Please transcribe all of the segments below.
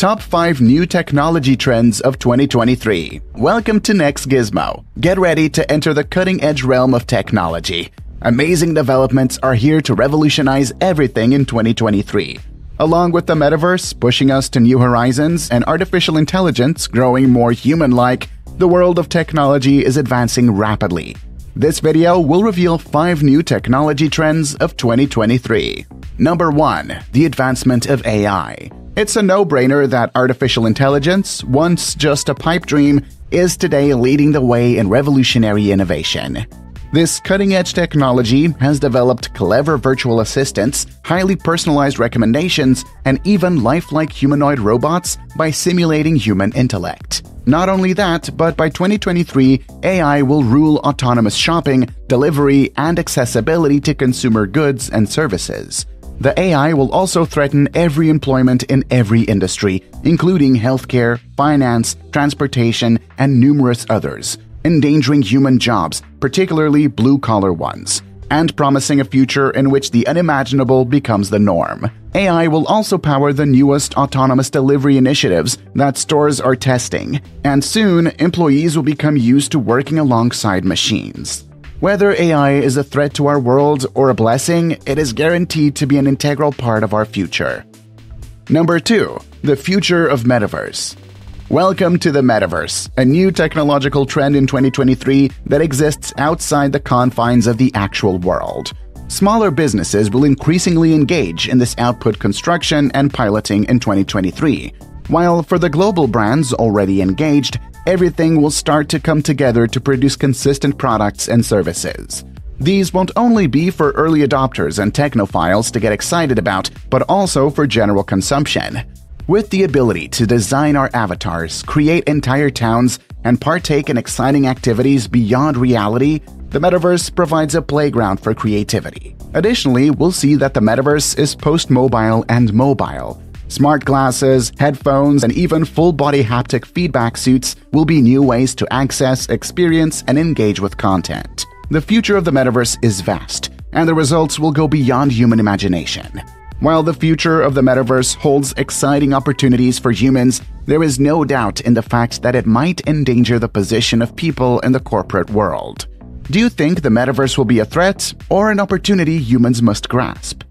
Top 5 New Technology Trends of 2023. Welcome to NexGizmo. Get ready to enter the cutting edge realm of technology. Amazing developments are here to revolutionize everything in 2023. Along with the metaverse pushing us to new horizons and artificial intelligence growing more human like, the world of technology is advancing rapidly. This video will reveal 5 new technology trends of 2023. Number 1. The advancement of AI. It's a no brainer that artificial intelligence, once just a pipe dream, is today leading the way in revolutionary innovation. This cutting edge technology has developed clever virtual assistants, highly personalized recommendations, and even lifelike humanoid robots by simulating human intellect. Not only that, but by 2023, AI will rule autonomous shopping, delivery, and accessibility to consumer goods and services. The AI will also threaten every employment in every industry, including healthcare, finance, transportation, and numerous others, endangering human jobs, particularly blue collar ones, and promising a future in which the unimaginable becomes the norm. AI will also power the newest autonomous delivery initiatives that stores are testing, and soon employees will become used to working alongside machines. Whether AI is a threat to our world or a blessing, it is guaranteed to be an integral part of our future. Number 2. The future of metaverse. Welcome to the metaverse, a new technological trend in 2023 that exists outside the confines of the actual world. Smaller businesses will increasingly engage in this output construction and piloting in 2023, while for the global brands already engaged, everything will start to come together to produce consistent products and services. These won't only be for early adopters and technophiles to get excited about, but also for general consumption. With the ability to design our avatars, create entire towns, and partake in exciting activities beyond reality, the metaverse provides a playground for creativity. Additionally, we'll see that the metaverse is post mobile and mobile, Smart glasses, headphones, and even full body haptic feedback suits will be new ways to access, experience, and engage with content. The future of the metaverse is vast, and the results will go beyond human imagination. While the future of the metaverse holds exciting opportunities for humans, there is no doubt in the fact that it might endanger the position of people in the corporate world. Do you think the metaverse will be a threat or an opportunity humans must grasp?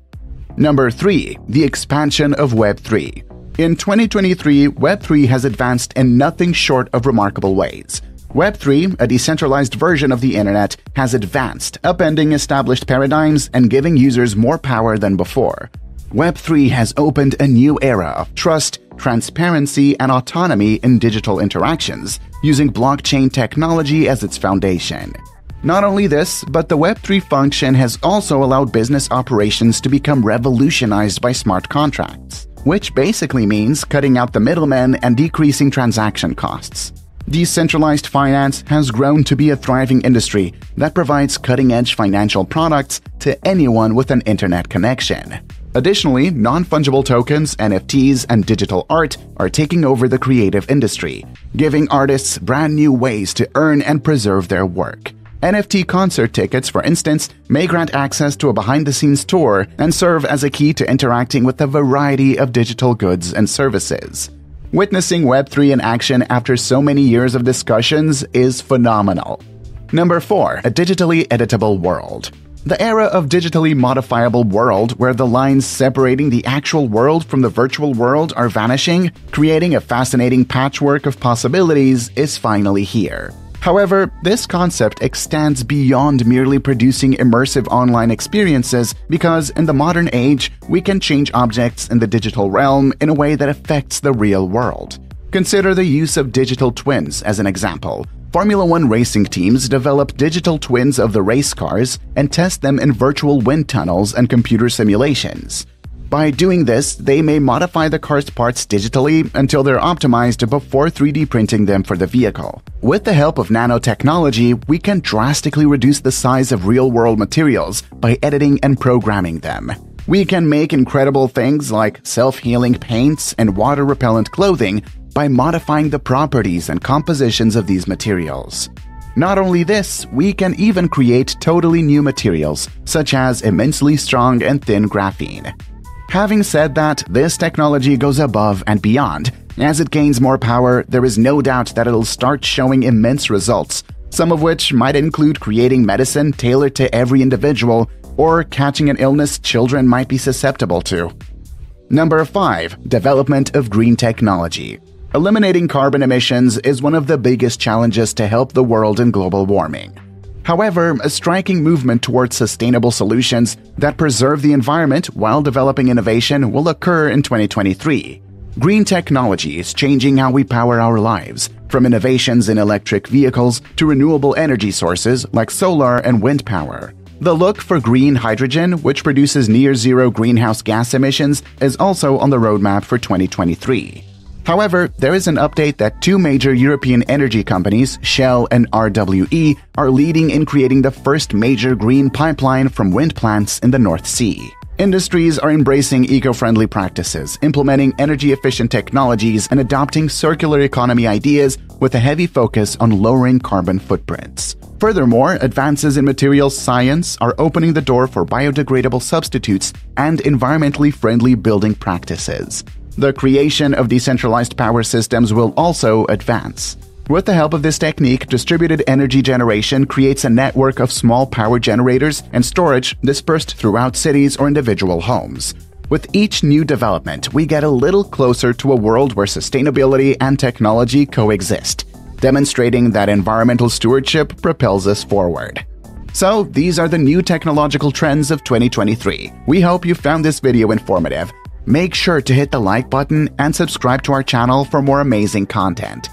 Number 3. The expansion of Web3. In 2023, Web3 has advanced in nothing short of remarkable ways. Web3, a decentralized version of the internet, has advanced, upending established paradigms and giving users more power than before. Web3 has opened a new era of trust, transparency, and autonomy in digital interactions, using blockchain technology as its foundation. Not only this, but the Web3 function has also allowed business operations to become revolutionized by smart contracts, which basically means cutting out the middlemen and decreasing transaction costs. Decentralized finance has grown to be a thriving industry that provides cutting edge financial products to anyone with an internet connection. Additionally, non fungible tokens, NFTs, and digital art are taking over the creative industry, giving artists brand new ways to earn and preserve their work. NFT concert tickets, for instance, may grant access to a behind the scenes tour and serve as a key to interacting with a variety of digital goods and services. Witnessing Web3 in action after so many years of discussions is phenomenal. Number 4. A digitally editable world. The era of digitally modifiable world where the lines separating the actual world from the virtual world are vanishing, creating a fascinating patchwork of possibilities, is finally here. However, this concept extends beyond merely producing immersive online experiences because in the modern age, we can change objects in the digital realm in a way that affects the real world. Consider the use of digital twins as an example. Formula One racing teams develop digital twins of the race cars and test them in virtual wind tunnels and computer simulations. By doing this, they may modify the car's parts digitally until they're optimized before 3D printing them for the vehicle. With the help of nanotechnology, we can drastically reduce the size of real world materials by editing and programming them. We can make incredible things like self healing paints and water repellent clothing by modifying the properties and compositions of these materials. Not only this, we can even create totally new materials, such as immensely strong and thin graphene. Having said that, this technology goes above and beyond As it gains more power, there is no doubt that it'll start showing immense results, some of which might include creating medicine tailored to every individual or catching an illness children might be susceptible to. Number 5. Development of green technology. Eliminating carbon emissions is one of the biggest challenges to help the world in global warming. However, a striking movement towards sustainable solutions that preserve the environment while developing innovation will occur in 2023. Green technology is changing how we power our lives, from innovations in electric vehicles to renewable energy sources like solar and wind power. The look for green hydrogen, which produces near zero greenhouse gas emissions, is also on the roadmap for 2023. However, there is an update that two major European energy companies, Shell and RWE, are leading in creating the first major green pipeline from wind plants in the North Sea. Industries are embracing eco friendly practices, implementing energy efficient technologies, and adopting circular economy ideas with a heavy focus on lowering carbon footprints. Furthermore, advances in materials science are opening the door for biodegradable substitutes and environmentally friendly building practices. The creation of decentralized power systems will also advance. With the help of this technique, distributed energy generation creates a network of small power generators and storage dispersed throughout cities or individual homes. With each new development, we get a little closer to a world where sustainability and technology coexist, demonstrating that environmental stewardship propels us forward. So, these are the new technological trends of 2023. We hope you found this video informative. Make sure to hit the like button and subscribe to our channel for more amazing content.